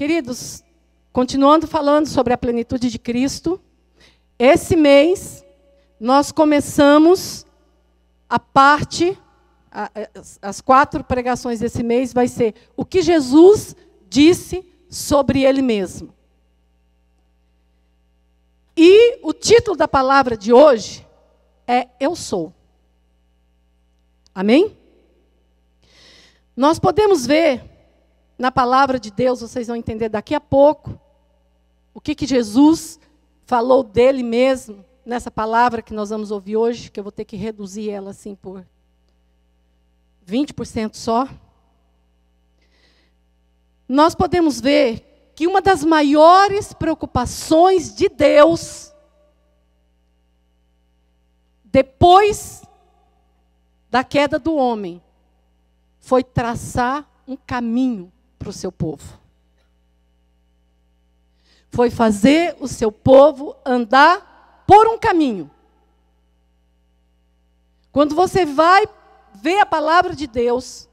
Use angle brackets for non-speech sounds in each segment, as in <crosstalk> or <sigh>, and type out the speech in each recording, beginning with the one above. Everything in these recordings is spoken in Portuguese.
Queridos, continuando falando sobre a plenitude de Cristo, esse mês nós começamos a parte, as quatro pregações desse mês vai ser o que Jesus disse sobre ele mesmo. E o título da palavra de hoje é Eu Sou. Amém? Nós podemos ver na palavra de Deus, vocês vão entender daqui a pouco, o que, que Jesus falou dele mesmo nessa palavra que nós vamos ouvir hoje, que eu vou ter que reduzir ela assim por 20% só. Nós podemos ver que uma das maiores preocupações de Deus, depois da queda do homem, foi traçar um caminho para o seu povo. Foi fazer o seu povo andar por um caminho. Quando você vai ver a palavra de Deus,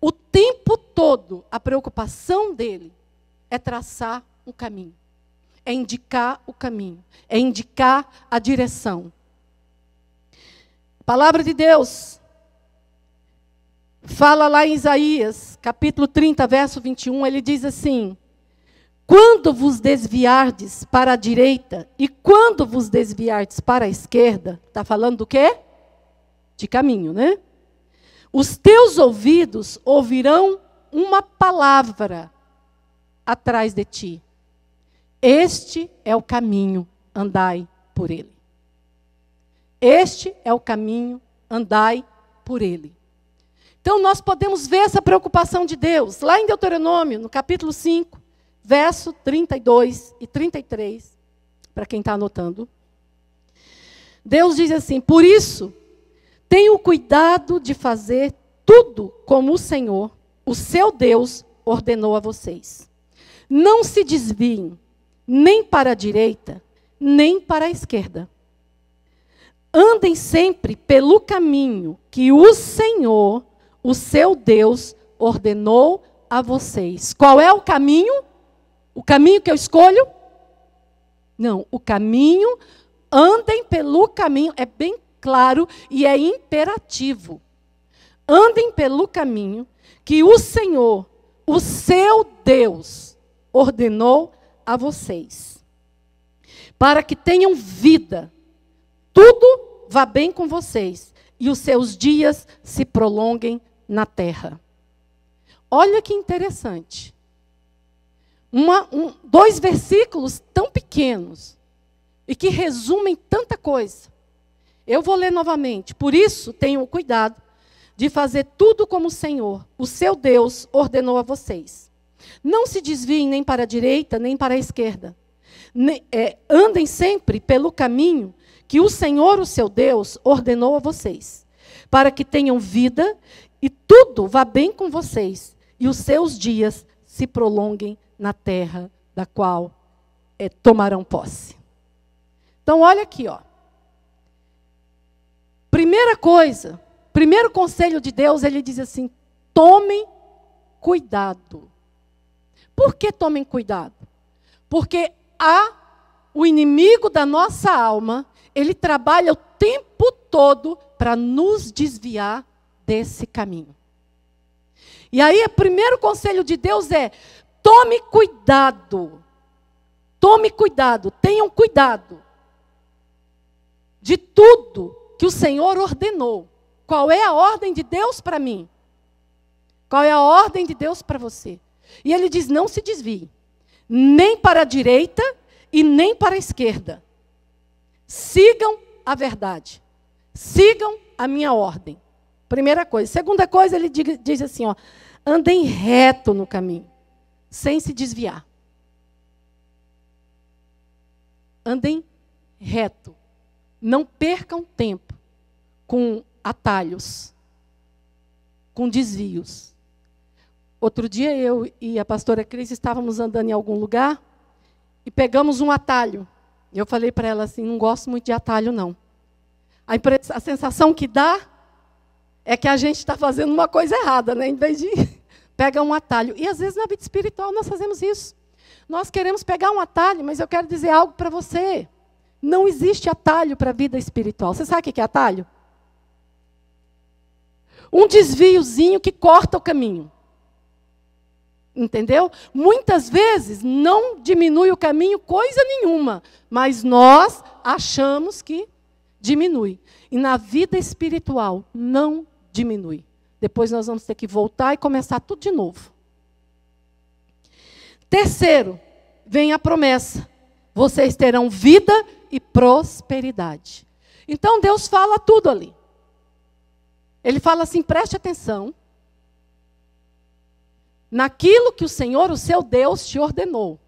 o tempo todo a preocupação dele é traçar um caminho, é indicar o caminho, é indicar a direção. A palavra de Deus fala lá em Isaías, capítulo 30, verso 21, ele diz assim: Quando vos desviardes para a direita e quando vos desviardes para a esquerda, está falando do quê? De caminho, né? Os teus ouvidos ouvirão uma palavra atrás de ti. Este é o caminho, andai por ele. Este é o caminho, andai por ele. Então nós podemos ver essa preocupação de Deus, lá em Deuteronômio, no capítulo 5, verso 32 e 33, para quem está anotando. Deus diz assim: Por isso, tenha o cuidado de fazer tudo como o Senhor, o seu Deus, ordenou a vocês. Não se desviem nem para a direita, nem para a esquerda. Andem sempre pelo caminho que o Senhor, o seu Deus ordenou a vocês. Qual é o caminho? O caminho que eu escolho? Não, o caminho, andem pelo caminho, é bem claro e é imperativo. Andem pelo caminho que o Senhor, o seu Deus, ordenou a vocês. Para que tenham vida, tudo vá bem com vocês e os seus dias se prolonguem na terra. Olha que interessante. Uma, um, dois versículos tão pequenos e que resumem tanta coisa. Eu vou ler novamente. Por isso, tenham cuidado de fazer tudo como o Senhor, o seu Deus, ordenou a vocês. Não se desviem nem para a direita, nem para a esquerda. Ne, é, andem sempre pelo caminho que o Senhor, o seu Deus, ordenou a vocês, para que tenham vida e tudo vá bem com vocês, e os seus dias se prolonguem na terra da qual é, tomarão posse. Então, olha aqui, ó. Primeira coisa, primeiro conselho de Deus, ele diz assim: tomem cuidado. Por que tomem cuidado? Porque há o inimigo da nossa alma, ele trabalha o tempo todo para nos desviar desse caminho. E aí, o primeiro conselho de Deus é: tome cuidado. Tome cuidado, tenham cuidado de tudo que o Senhor ordenou. Qual é a ordem de Deus para mim? Qual é a ordem de Deus para você? E ele diz: não se desvie, nem para a direita e nem para a esquerda. Sigam a verdade, sigam a minha ordem. Primeira coisa. Segunda coisa, ele diz assim: ó, andem reto no caminho, sem se desviar. Andem reto. Não percam tempo com atalhos, com desvios. Outro dia eu e a pastora Cris estávamos andando em algum lugar e pegamos um atalho. Eu falei para ela assim: não gosto muito de atalho, não. A, a sensação que dá é que a gente está fazendo uma coisa errada, né? Em vez de <laughs> pega um atalho. E às vezes na vida espiritual nós fazemos isso. Nós queremos pegar um atalho, mas eu quero dizer algo para você. Não existe atalho para a vida espiritual. Você sabe o que é atalho? Um desviozinho que corta o caminho. Entendeu? Muitas vezes não diminui o caminho coisa nenhuma, mas nós achamos que diminui. E na vida espiritual não diminui. Depois nós vamos ter que voltar e começar tudo de novo. Terceiro, vem a promessa: vocês terão vida e prosperidade. Então Deus fala tudo ali. Ele fala assim: preste atenção naquilo que o Senhor, o seu Deus, te ordenou.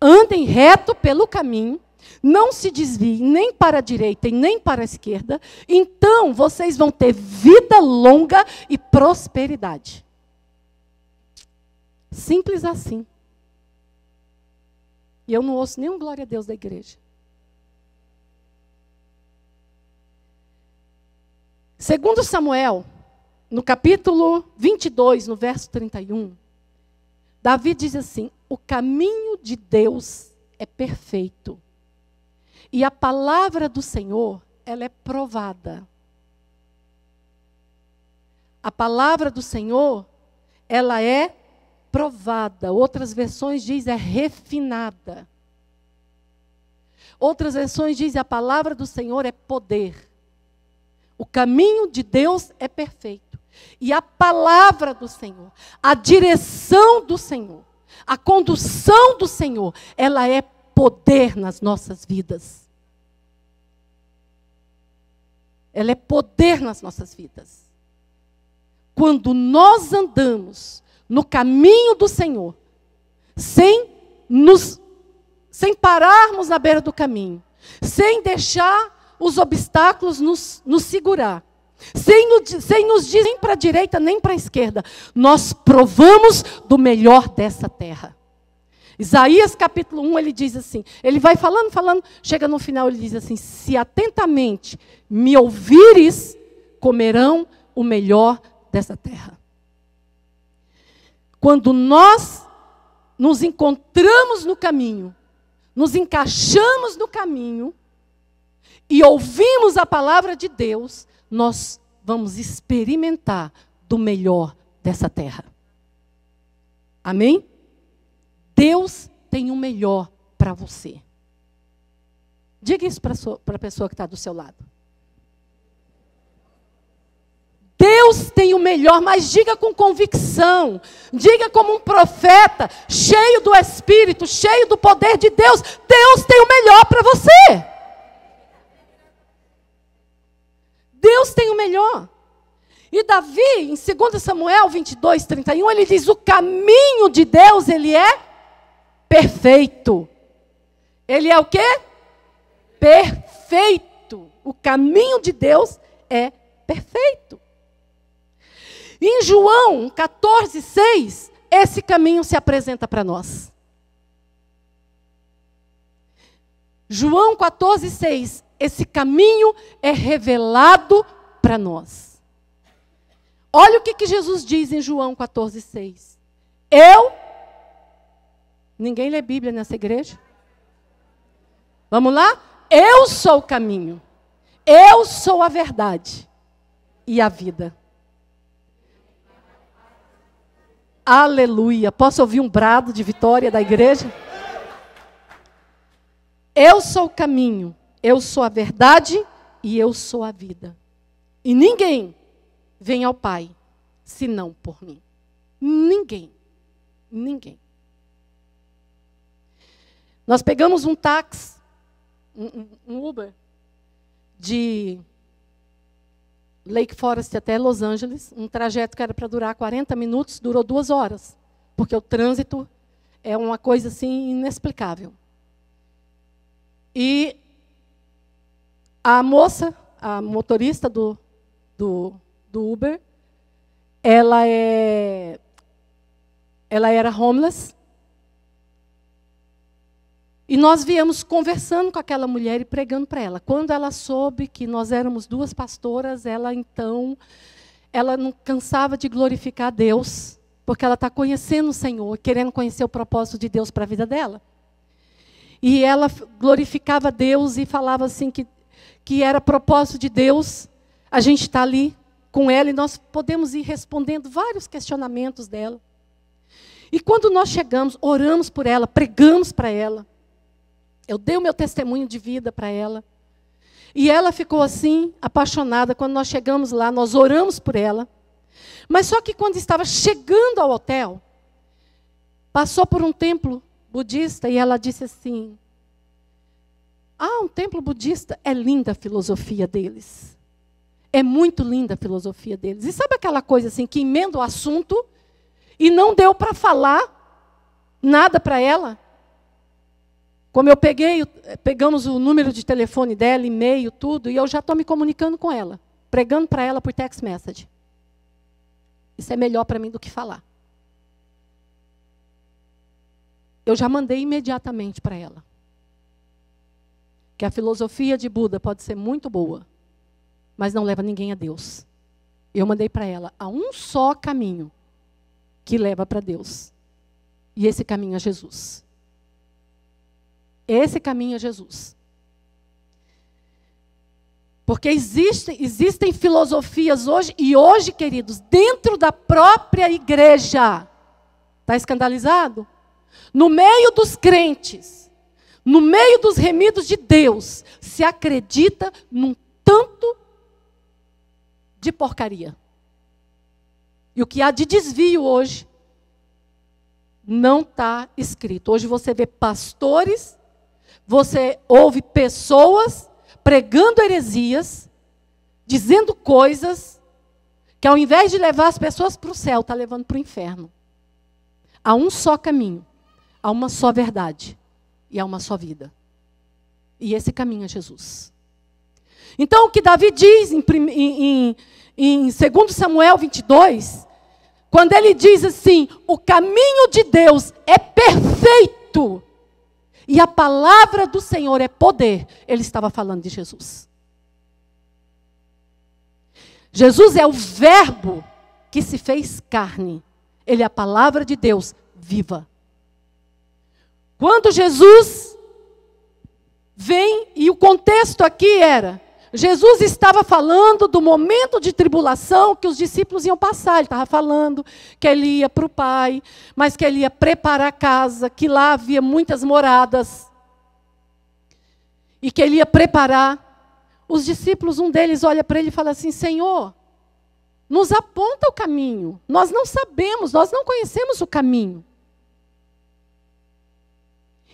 Andem reto pelo caminho, não se desviem nem para a direita e nem para a esquerda, então vocês vão ter vida longa e prosperidade. Simples assim. E eu não ouço nenhum glória a Deus da igreja. Segundo Samuel, no capítulo 22, no verso 31, Davi diz assim: "O caminho de Deus é perfeito, e a palavra do Senhor, ela é provada." A palavra do Senhor, ela é provada. Outras versões diz é refinada. Outras versões diz a palavra do Senhor é poder. O caminho de Deus é perfeito. E a palavra do Senhor, a direção do Senhor, a condução do Senhor, ela é poder nas nossas vidas. Ela é poder nas nossas vidas. Quando nós andamos no caminho do Senhor, sem nos sem pararmos na beira do caminho, sem deixar os obstáculos nos, nos segurar, sem, nos, sem nos dizer nem para a direita nem para a esquerda. Nós provamos do melhor dessa terra. Isaías capítulo 1, ele diz assim: ele vai falando, falando, chega no final, ele diz assim: Se atentamente me ouvires, comerão o melhor dessa terra. Quando nós nos encontramos no caminho, nos encaixamos no caminho e ouvimos a palavra de Deus, nós vamos experimentar do melhor dessa terra. Amém? Deus tem o melhor para você. Diga isso para a pessoa que está do seu lado. Deus tem o melhor, mas diga com convicção. Diga como um profeta, cheio do Espírito, cheio do poder de Deus. Deus tem o melhor para você. Deus tem o melhor. E Davi, em 2 Samuel 22, 31, ele diz: o caminho de Deus, ele é perfeito. Ele é o quê? Perfeito. O caminho de Deus é perfeito. Em João 14, 6, esse caminho se apresenta para nós. João 14, 6 esse caminho é revelado para nós. Olha o que, que Jesus diz em João 14,6. Eu. Ninguém lê Bíblia nessa igreja? Vamos lá? Eu sou o caminho. Eu sou a verdade e a vida. Aleluia. Posso ouvir um brado de vitória da igreja? Eu sou o caminho, eu sou a verdade e eu sou a vida. E ninguém vem ao Pai senão por mim. Ninguém. Ninguém. Nós pegamos um táxi, um, um Uber, de Lake Forest até Los Angeles, um trajeto que era para durar 40 minutos, durou duas horas, porque o trânsito é uma coisa assim inexplicável. E a moça, a motorista do, do, do Uber, ela é ela era homeless. E nós viemos conversando com aquela mulher e pregando para ela. Quando ela soube que nós éramos duas pastoras, ela então ela não cansava de glorificar a Deus porque ela está conhecendo o Senhor, querendo conhecer o propósito de Deus para a vida dela. E ela glorificava Deus e falava assim que, que era propósito de Deus a gente estar tá ali com ela e nós podemos ir respondendo vários questionamentos dela. E quando nós chegamos, oramos por ela, pregamos para ela. Eu dei o meu testemunho de vida para ela. E ela ficou assim, apaixonada. Quando nós chegamos lá, nós oramos por ela. Mas só que quando estava chegando ao hotel, passou por um templo budista e ela disse assim: Ah, um templo budista, é linda a filosofia deles. É muito linda a filosofia deles. E sabe aquela coisa assim que emenda o assunto e não deu para falar nada para ela? Como eu peguei, pegamos o número de telefone dela, e-mail, tudo, e eu já estou me comunicando com ela, pregando para ela por text message. Isso é melhor para mim do que falar. Eu já mandei imediatamente para ela. Que a filosofia de Buda pode ser muito boa, mas não leva ninguém a Deus. Eu mandei para ela há um só caminho que leva para Deus. E esse caminho é Jesus. Esse caminho é Jesus. Porque existem, filosofias hoje, e hoje, queridos, dentro da própria igreja. Está escandalizado? No meio dos crentes, no meio dos remidos de Deus, se acredita num tanto de porcaria. E o que há de desvio hoje não está escrito. Hoje você vê pastores, você ouve pessoas pregando heresias, dizendo coisas que ao invés de levar as pessoas para o céu, está levando para o inferno. Há um só caminho, há uma só verdade e há uma só vida. E esse caminho é Jesus. Então, o que Davi diz em, em, em 2 Samuel 22, quando ele diz assim: o caminho de Deus é perfeito e a palavra do Senhor é poder, ele estava falando de Jesus. Jesus é o Verbo que se fez carne. Ele é a palavra de Deus viva. Quando Jesus vem, e o contexto aqui era: Jesus estava falando do momento de tribulação que os discípulos iam passar. Ele estava falando que ele ia para o Pai, mas que ele ia preparar a casa, que lá havia muitas moradas. E que ele ia preparar. Os discípulos, um deles olha para ele e fala assim: Senhor, nos aponta o caminho. Nós não sabemos, nós não conhecemos o caminho.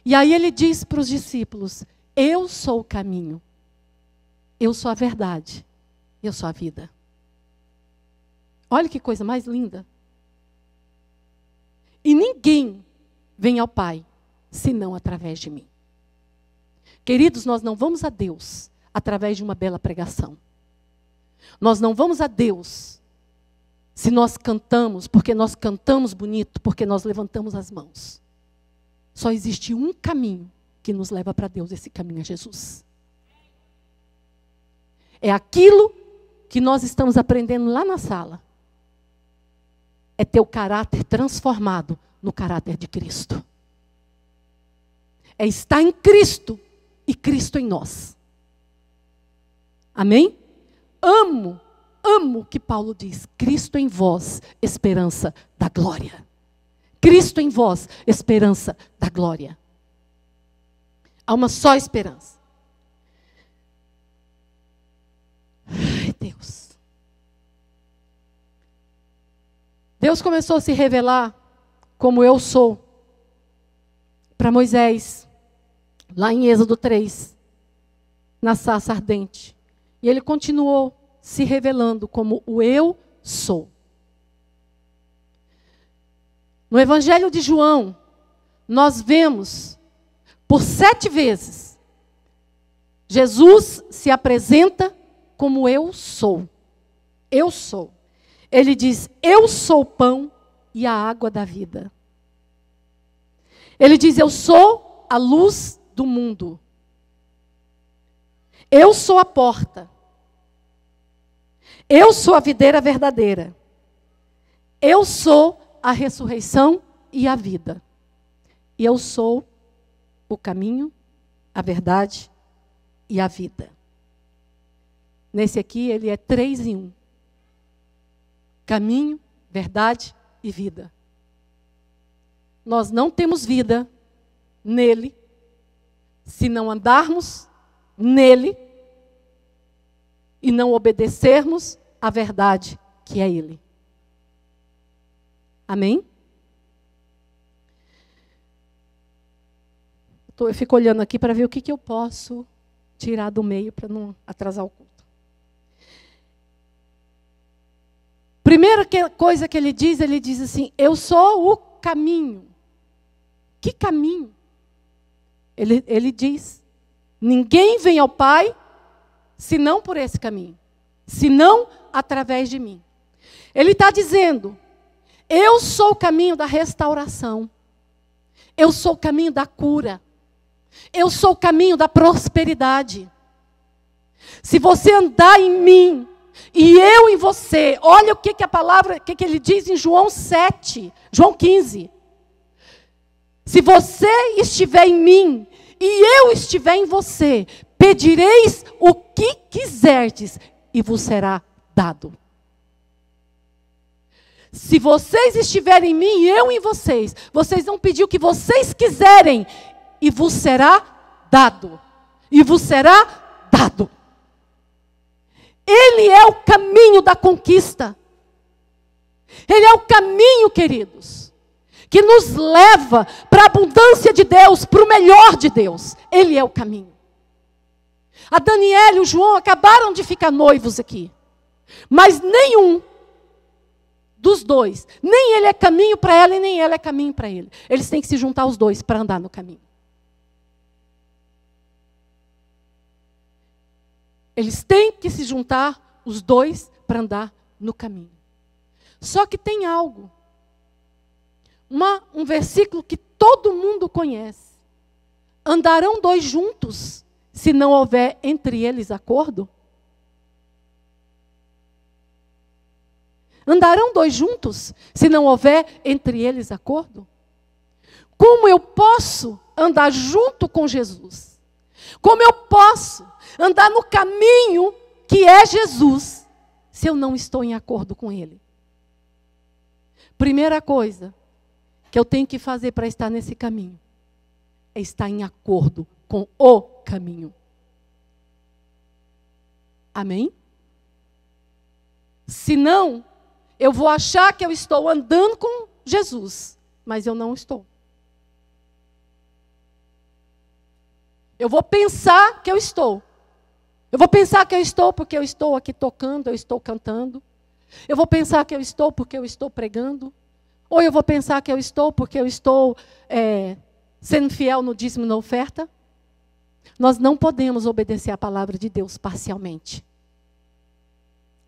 E aí ele diz para os discípulos: Eu sou o caminho. Eu sou a verdade. Eu sou a vida. Olha que coisa mais linda. E ninguém vem ao Pai senão através de mim. Queridos, nós não vamos a Deus através de uma bela pregação. Nós não vamos a Deus se nós cantamos, porque nós cantamos bonito, porque nós levantamos as mãos. Só existe um caminho que nos leva para Deus, esse caminho é Jesus. É aquilo que nós estamos aprendendo lá na sala. É ter o caráter transformado no caráter de Cristo. É estar em Cristo e Cristo em nós. Amém? Amo, amo o que Paulo diz. Cristo em vós, esperança da glória. Cristo em vós, esperança da glória. Há uma só esperança. Deus. Deus começou a se revelar como eu sou para Moisés, lá em Êxodo 3, na sarça ardente. E ele continuou se revelando como o eu sou. No Evangelho de João, nós vemos por sete vezes Jesus se apresenta como eu sou. Eu sou. Ele diz: Eu sou o pão e a água da vida. Ele diz: Eu sou a luz do mundo. Eu sou a porta. Eu sou a videira verdadeira. Eu sou a ressurreição e a vida. E eu sou o caminho, a verdade e a vida. Nesse aqui, ele é três em um: caminho, verdade e vida. Nós não temos vida nele se não andarmos nele e não obedecermos à verdade que é ele. Amém? Eu fico olhando aqui para ver o que, que eu posso tirar do meio para não atrasar o culto. Primeira coisa que ele diz, ele diz assim: Eu sou o caminho. Que caminho? Ele, ele diz: Ninguém vem ao Pai senão por esse caminho, senão através de mim. Ele está dizendo: Eu sou o caminho da restauração, eu sou o caminho da cura, eu sou o caminho da prosperidade. Se você andar em mim e eu em você, olha o que, que a palavra, o que, que ele diz em João 7, João 15. Se você estiver em mim e eu estiver em você, pedireis o que quiserdes e vos será dado. Se vocês estiverem em mim e eu em vocês, vocês vão pedir o que vocês quiserem e vos será dado. E vos será dado. Ele é o caminho da conquista. Ele é o caminho, queridos, que nos leva para a abundância de Deus, para o melhor de Deus. Ele é o caminho. A Daniela e o João acabaram de ficar noivos aqui. Mas nenhum dos dois, nem ele é caminho para ela e nem ela é caminho para ele. Eles têm que se juntar os dois para andar no caminho. Eles têm que se juntar, os dois, para andar no caminho. Só que tem algo. Uma, um versículo que todo mundo conhece. Andarão dois juntos, se não houver entre eles acordo? Andarão dois juntos, se não houver entre eles acordo? Como eu posso andar junto com Jesus? Como eu posso andar no caminho que é Jesus, se eu não estou em acordo com Ele. Primeira coisa que eu tenho que fazer para estar nesse caminho é estar em acordo com o caminho. Amém? Senão, eu vou achar que eu estou andando com Jesus, mas eu não estou. Eu vou pensar que eu estou, eu vou pensar que eu estou porque eu estou aqui tocando, eu estou cantando. Eu vou pensar que eu estou porque eu estou pregando. Ou eu vou pensar que eu estou porque eu estou é, sendo fiel no dízimo na oferta. Nós não podemos obedecer a palavra de Deus parcialmente.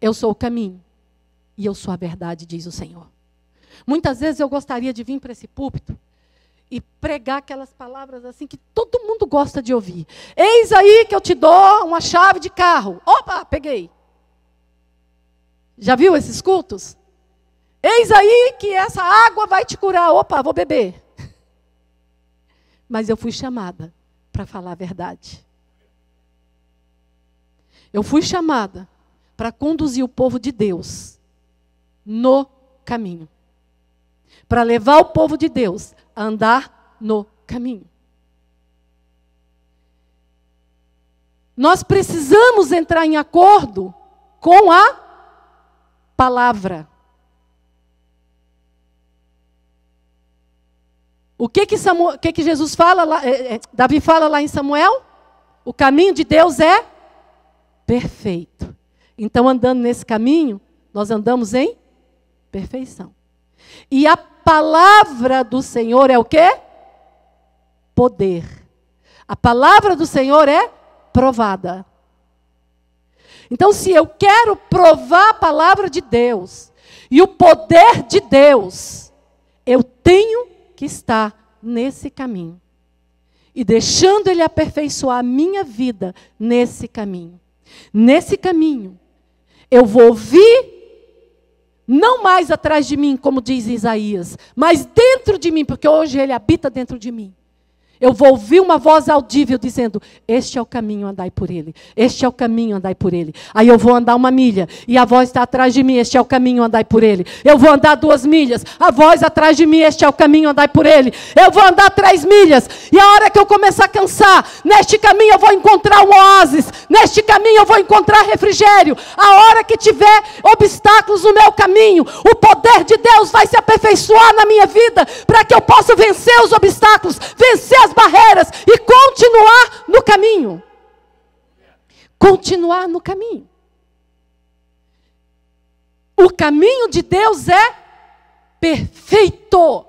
Eu sou o caminho e eu sou a verdade, diz o Senhor. Muitas vezes eu gostaria de vir para esse púlpito e pregar aquelas palavras assim que todo mundo gosta de ouvir. Eis aí que eu te dou uma chave de carro. Opa, peguei. Já viu esses cultos? Eis aí que essa água vai te curar. Opa, vou beber. Mas eu fui chamada para falar a verdade. Eu fui chamada para conduzir o povo de Deus no caminho. Para levar o povo de Deus andar no caminho. Nós precisamos entrar em acordo com a palavra. O que que, Samuel, que, que Jesus fala lá, é, é, Davi fala lá em Samuel? O caminho de Deus é perfeito. Então, andando nesse caminho, nós andamos em perfeição. E a palavra do Senhor é o quê? Poder. A palavra do Senhor é provada. Então, se eu quero provar a palavra de Deus e o poder de Deus, eu tenho que estar nesse caminho. E deixando Ele aperfeiçoar a minha vida nesse caminho. Nesse caminho, eu vou ouvir Não mais atrás de mim, como diz Isaías, mas dentro de mim, porque hoje ele habita dentro de mim. Eu vou ouvir uma voz audível dizendo: Este é o caminho, andai por ele. Este é o caminho, andai por ele. Aí eu vou andar uma milha e a voz está atrás de mim: Este é o caminho, andai por ele. Eu vou andar duas milhas, a voz atrás de mim: Este é o caminho, andai por ele. Eu vou andar três milhas e a hora que eu começar a cansar, neste caminho eu vou encontrar um oásis. Neste caminho eu vou encontrar refrigério. A hora que tiver obstáculos no meu caminho, o poder de Deus vai se aperfeiçoar na minha vida para que eu possa vencer os obstáculos, vencer as as barreiras e continuar no caminho. Continuar no caminho. O caminho de Deus é perfeito.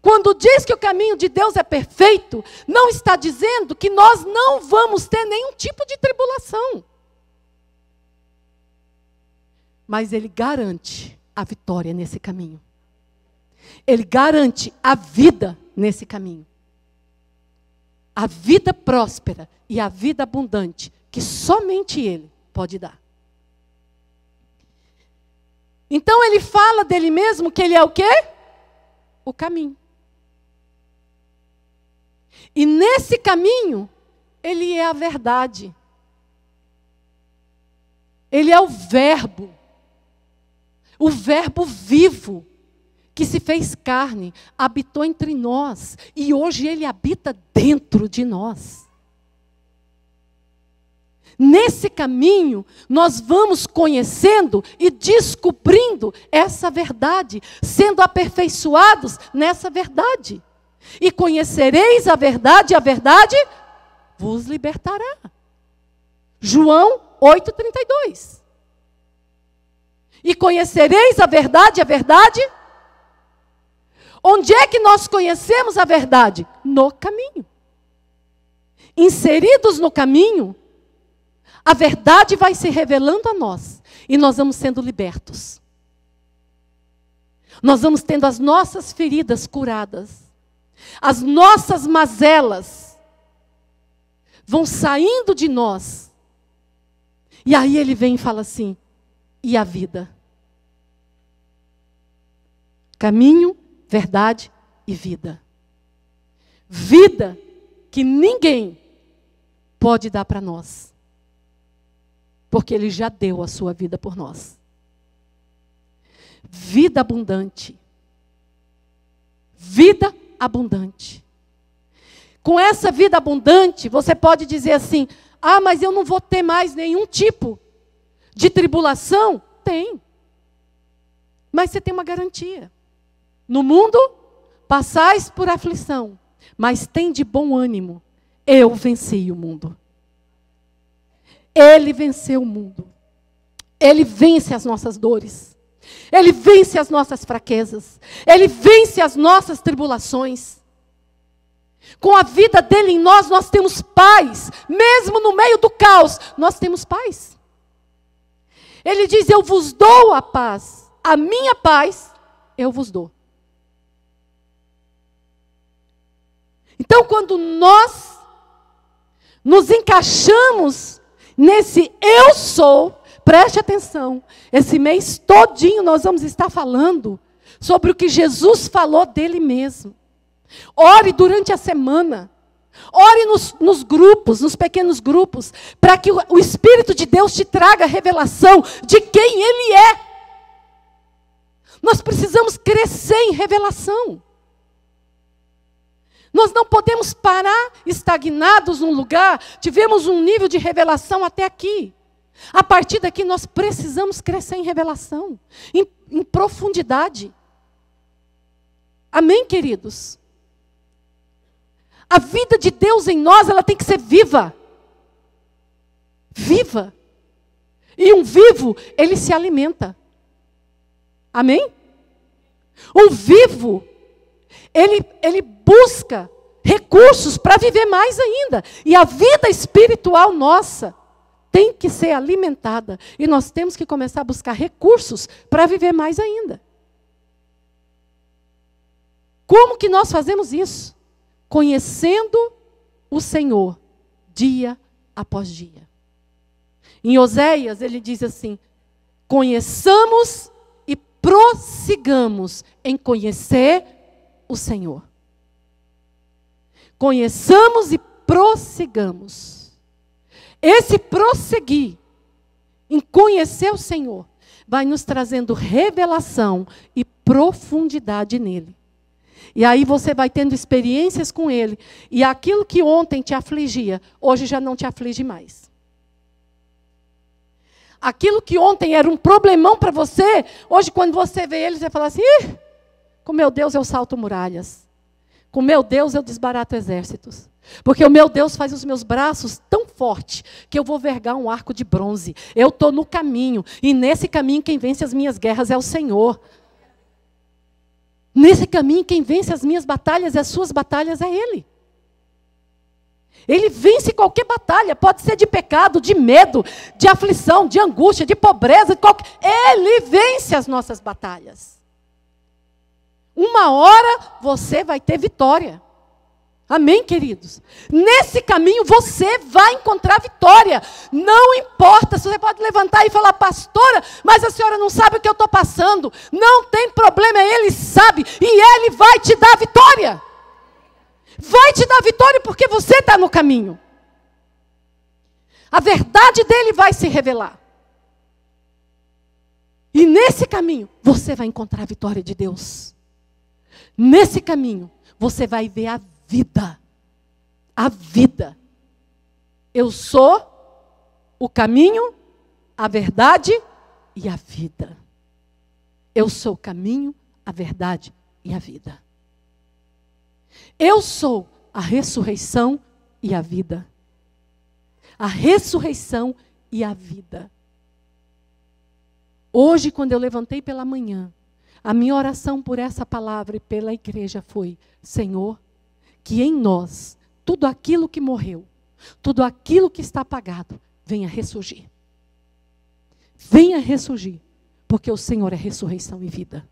Quando diz que o caminho de Deus é perfeito, não está dizendo que nós não vamos ter nenhum tipo de tribulação. Mas ele garante a vitória nesse caminho. Ele garante a vida nesse caminho. A vida próspera e a vida abundante que somente Ele pode dar. Então ele fala dele mesmo que ele é o quê? O caminho. E nesse caminho, ele é a verdade. Ele é o Verbo. O Verbo vivo que se fez carne, habitou entre nós e hoje ele habita dentro de nós. Nesse caminho, nós vamos conhecendo e descobrindo essa verdade, sendo aperfeiçoados nessa verdade. E conhecereis a verdade, e a verdade vos libertará. João 8,32. E conhecereis a verdade, a verdade Onde é que nós conhecemos a verdade? No caminho. Inseridos no caminho, a verdade vai se revelando a nós e nós vamos sendo libertos. Nós vamos tendo as nossas feridas curadas, as nossas mazelas vão saindo de nós. E aí ele vem e fala assim: e a vida? Caminho verdade e vida. Vida que ninguém pode dar para nós. Porque Ele já deu a sua vida por nós. Vida abundante. Vida abundante. Com essa vida abundante, você pode dizer assim: ah, mas eu não vou ter mais nenhum tipo de tribulação? Tem. Mas você tem uma garantia. No mundo passais por aflição, mas tem de bom ânimo. Eu venci o mundo. Ele venceu o mundo. Ele vence as nossas dores. Ele vence as nossas fraquezas. Ele vence as nossas tribulações. Com a vida dele em nós, nós temos paz. Mesmo no meio do caos, nós temos paz. Ele diz: Eu vos dou a paz. A minha paz eu vos dou. Então, quando nós nos encaixamos nesse eu sou, preste atenção, esse mês todinho nós vamos estar falando sobre o que Jesus falou dele mesmo. Ore durante a semana. Ore nos, nos, grupos, nos pequenos grupos, para que o, o Espírito de Deus te traga revelação de quem Ele é. Nós precisamos crescer em revelação. Nós não podemos parar estagnados num lugar. Tivemos um nível de revelação até aqui. A partir daqui, nós precisamos crescer em revelação, em, em profundidade. Amém, queridos? A vida de Deus em nós, ela tem que ser viva. Viva. E um vivo, ele se alimenta. Amém? Um vivo, ele, ele busca recursos para viver mais ainda. E a vida espiritual nossa tem que ser alimentada. E nós temos que começar a buscar recursos para viver mais ainda. Como que nós fazemos isso? Conhecendo o Senhor dia após dia. Em Oséias, ele diz assim: conheçamos e prossigamos em conhecer o Senhor. Conheçamos e prossigamos. Esse prosseguir em conhecer o Senhor vai nos trazendo revelação e profundidade nele. E aí você vai tendo experiências com ele. E aquilo que ontem te afligia, hoje já não te aflige mais. Aquilo que ontem era um problemão para você, hoje quando você vê ele, você fala assim: Ih, com meu Deus eu salto muralhas. Com meu Deus eu desbarato exércitos. Porque o meu Deus faz os meus braços tão forte que eu vou vergar um arco de bronze. Eu estou no caminho. E nesse caminho quem vence as minhas guerras é o Senhor. Nesse caminho quem vence as minhas batalhas e as suas batalhas é Ele. Ele vence qualquer batalha, pode ser de pecado, de medo, de aflição, de angústia, de pobreza, de qualquer... Ele vence as nossas batalhas. Uma hora você vai ter vitória. Amém, queridos? Nesse caminho você vai encontrar vitória. Não importa, você pode levantar e falar, pastora, mas a senhora não sabe o que eu estou passando. Não tem problema, ele sabe e ele vai te dar vitória. Vai te dar vitória porque você está no caminho. A verdade dele vai se revelar. E nesse caminho você vai encontrar a vitória de Deus. Nesse caminho você vai ver a vida. A vida. Eu sou o caminho, a verdade e a vida. Eu sou o caminho, a verdade e a vida. Eu sou a ressurreição e a vida. A ressurreição e a vida. Hoje, quando eu levantei pela manhã, a minha oração por essa palavra e pela igreja foi: Senhor, que em nós tudo aquilo que morreu, tudo aquilo que está apagado, venha ressurgir. Venha ressurgir, porque o Senhor é ressurreição e vida.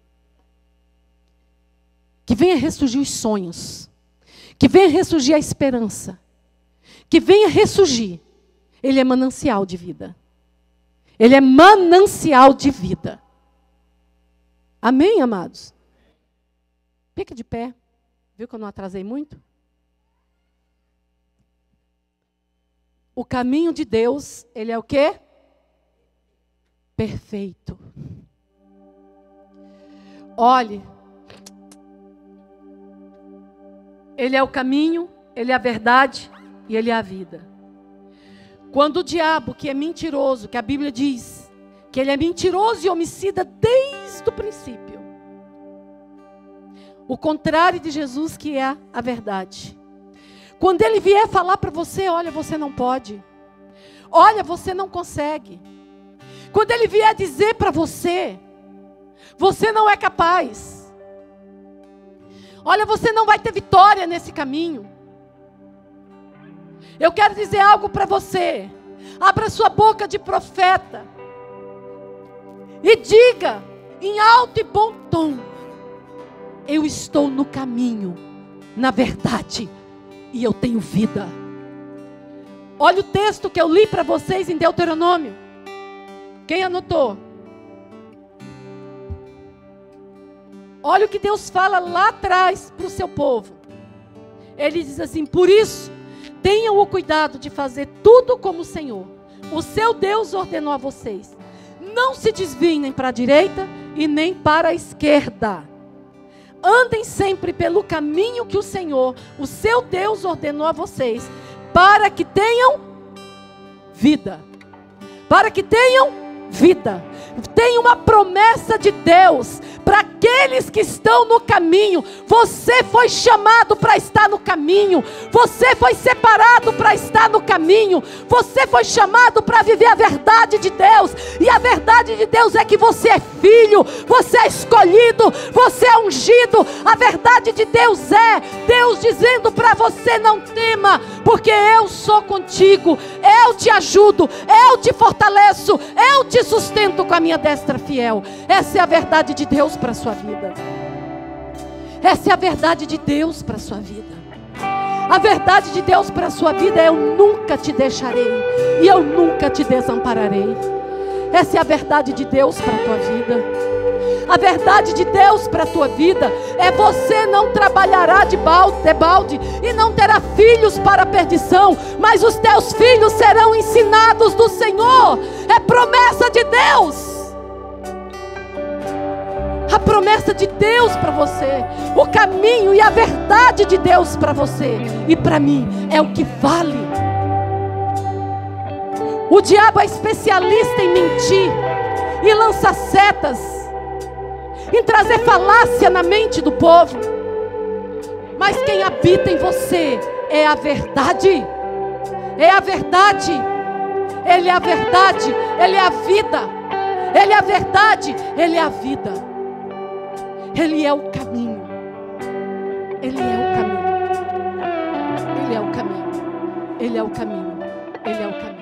Que venha ressurgir os sonhos, que venha ressurgir a esperança, que venha ressurgir. Ele é manancial de vida. Ele é manancial de vida. Amém, amados? Fica de pé. Viu que eu não atrasei muito? O caminho de Deus, ele é o quê? Perfeito. Olhe, ele é o caminho, ele é a verdade e ele é a vida. Quando o diabo, que é mentiroso, que a Bíblia diz que ele é mentiroso e homicida desde o princípio, o contrário de Jesus, que é a verdade. Quando ele vier falar para você, olha, você não pode. Olha, você não consegue. Quando ele vier dizer para você, você não é capaz. Olha, você não vai ter vitória nesse caminho. Eu quero dizer algo para você. Abra sua boca de profeta. E diga em alto e bom tom: Eu estou no caminho, na verdade e eu tenho vida. Olha o texto que eu li para vocês em Deuteronômio. Quem anotou? Olha o que Deus fala lá atrás para o seu povo. Ele diz assim: Por isso, tenham o cuidado de fazer tudo como o Senhor, o seu Deus, ordenou a vocês. Não se desviem para a direita e nem para a esquerda Andem sempre pelo caminho que o Senhor, o seu Deus, ordenou a vocês, para que tenham vida. Para que tenham vida. Tem uma promessa de Deus para aqueles que estão no caminho. Você foi chamado para estar no caminho. Você foi separado para estar no caminho. Você foi chamado para viver a verdade de Deus. E a verdade de Deus é que você é filho, você é escolhido, você é ungido. A verdade de Deus é Deus dizendo para você: não tema, porque eu sou contigo. Eu te ajudo, eu te fortaleço, eu te sustento com a minha destra fiel. Essa é a verdade de Deus para sua vida. Essa é a verdade de Deus para a sua vida. A verdade de Deus para a sua vida é: eu nunca te deixarei e eu nunca te desampararei. Essa é a verdade de Deus para a tua vida. A verdade de Deus para a tua vida é você não trabalhará de balde, de balde e não terá filhos para a perdição, mas os teus filhos serão ensinados do Senhor. É promessa de Deus a promessa de Deus para você, o caminho e a verdade de Deus para você e para mim é o que vale. O diabo é especialista em mentir e lança setas, em trazer falácia na mente do povo. Mas quem habita em você é a verdade. É a verdade. Ele é a verdade, ele é a vida. Ele é a verdade, ele é a vida. Ele é o caminho. Ele é o caminho. Ele é o caminho. Ele é o caminho. Ele é o caminho.